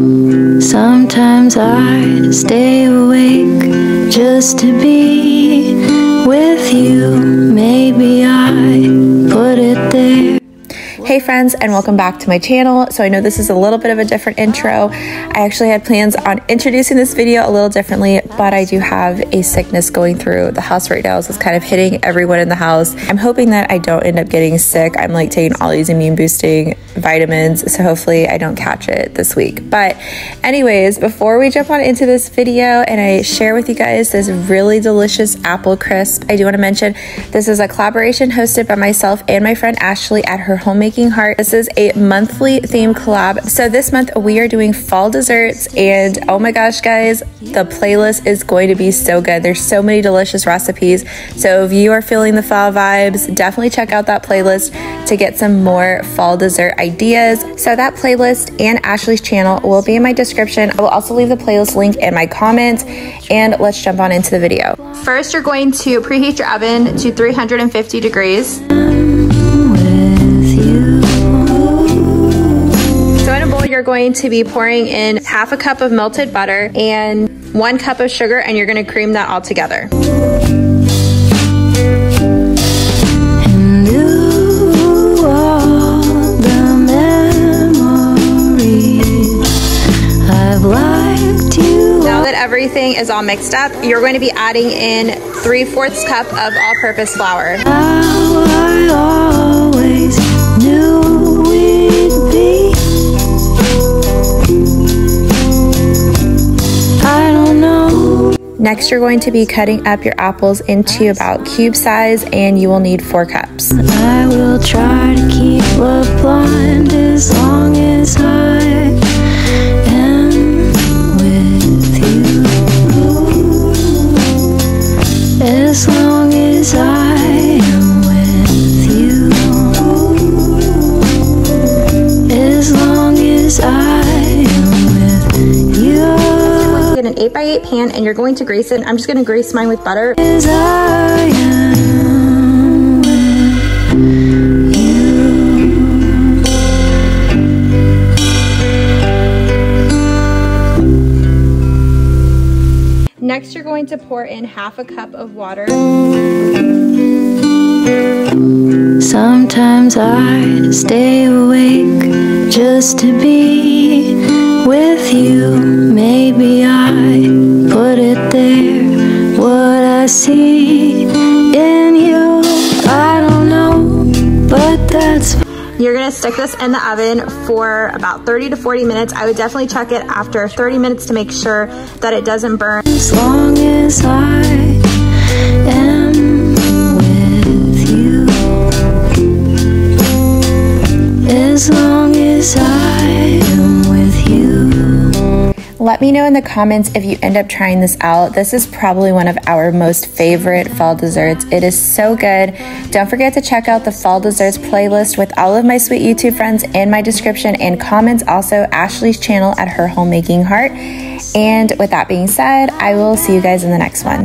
Sometimes I stay awake just to be friends and welcome back to my channel. So I know this is a little bit of a different intro. I actually had plans on introducing this video a little differently, but I do have a sickness going through the house right now. So it's kind of hitting everyone in the house. I'm hoping that I don't end up getting sick. I'm like taking all these immune boosting vitamins. So hopefully I don't catch it this week. But anyways, before we jump on into this video and I share with you guys this really delicious apple crisp, I do want to mention this is a collaboration hosted by myself and my friend Ashley at her homemaking Heart. This is a monthly theme collab. So this month we are doing fall desserts and oh my gosh guys, the playlist is going to be so good. There's so many delicious recipes. So if you are feeling the fall vibes, definitely check out that playlist to get some more fall dessert ideas. So that playlist and Ashley's channel will be in my description. I will also leave the playlist link in my comments and let's jump on into the video. First, you're going to preheat your oven to 350 degrees. You're going to be pouring in half a cup of melted butter and one cup of sugar and you're gonna cream that all together. Now that everything is all mixed up, you're going to be adding in 3 fourths cup of all-purpose flour. Next, you're going to be cutting up your apples into about cube size and you will need four cups. I will try to keep love blind as long as I am with you. As long as I am with you. As long as I an 8x8 pan and you're going to grease it. I'm just gonna grease mine with butter. Next, you're going to pour in half a cup of water. Sometimes I stay awake just to be with you. Maybe I you're gonna stick this in the oven for about 30 to 40 minutes. I would definitely check it after 30 minutes to make sure that it doesn't burn. As long as I am with you. As long as I Let me know in the comments if you end up trying this out. This is probably one of our most favorite fall desserts. It is so good. Don't forget to check out the fall desserts playlist with all of my sweet YouTube friends in my description and comments. Also, Ashley's channel at Her Homemaking Heart. And with that being said, I will see you guys in the next one.